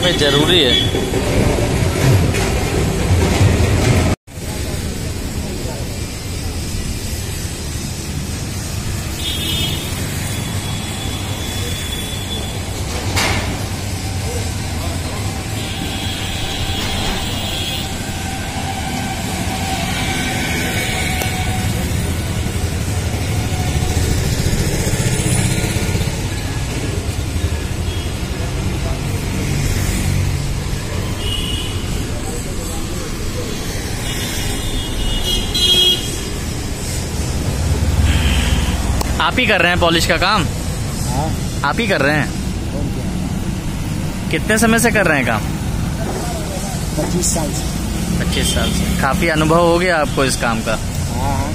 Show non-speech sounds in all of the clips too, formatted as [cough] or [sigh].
में ज़रूरी है। आप ही कर रहे हैं पॉलिश का काम? हाँ। आप ही कर रहे हैं? कितने समय से कर रहे हैं काम? पच्चीस साल से। पच्चीस साल से। काफ़ी अनुभव हो गया आपको इस काम का? हाँ हाँ।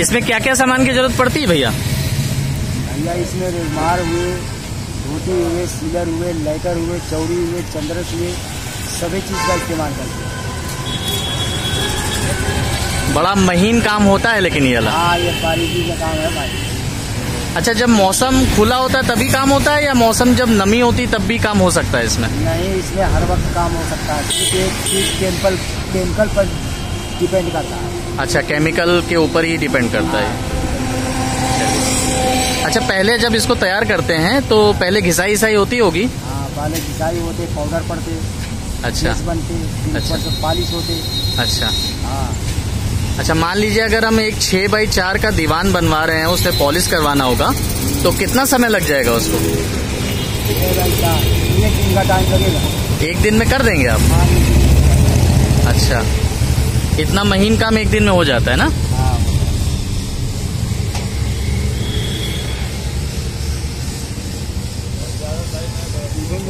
इसमें क्या क्या सामान की ज़रूरत पड़ती है भैया? भैया इसमें रुमार हुए धोती हुए सीलर हुए लाइटर हुए चौड़ी हुए चंद्रस हुए सभी चीज़ का इस्तेमाल करते हैं। बड़ा महीन काम होता है लेकिन ये हाँ ये बारीकी का काम है भाई। अच्छा जब मौसम खुला होता है तभी काम होता है या मौसम जब नमी होती तब भी काम हो सकता है इसमें? नहीं इसमें हर वक्त काम हो सकता है। सिर्फ़ एक चीज़ केमिकल केमिकल पर डिपेंड करता है। अच्छा केमिकल के ऊपर ही डिपेंड करता है। अच्छा पहले जब इसको तैयार करते हैं तो पहले घिसाई घिसाई होती होगी? हाँ पहले घिसाई होते पाउडर पड़ते अच्छा। बनते अच्छा। पॉलिश होते। अच्छा। हाँ। अच्छा मान लीजिए अगर हम एक छः बाई चार का दीवान बनवा रहे हैं उसमें पॉलिश करवाना होगा तो कितना समय लग जाएगा उसको? एक दिन में कर देंगे आप? हाँ। अच्छा। इतना महीन काम एक दिन में हो जाता है ना?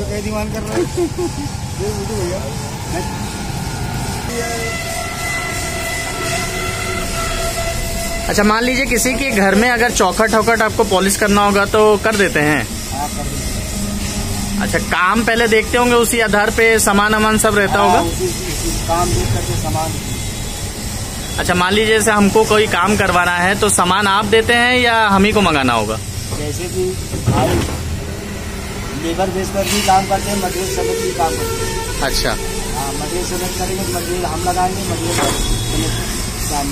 हाँ क्या कर रहे [laughs] भैया। अच्छा मान लीजिए किसी के घर में अगर चौखट ठौखट आपको पॉलिश करना होगा तो कर देते हैं। हाँ। अच्छा काम पहले देखते होंगे उसी आधार पे सामान अमान सब रहता हाँ, होगा? उसी उसी काम देख करके सामान। अच्छा मान लीजिए जैसे हमको कोई काम करवाना है तो सामान आप देते हैं या हम ही को मंगाना होगा? जैसे कि लेबर बेस पर भी काम करते हैं मटेरियल समेत भी काम करते हैं। अच्छा। हाँ मटेरियल समेत करेंगे मजदूर मटेरियल हम लगाएँगे मटेरियल काम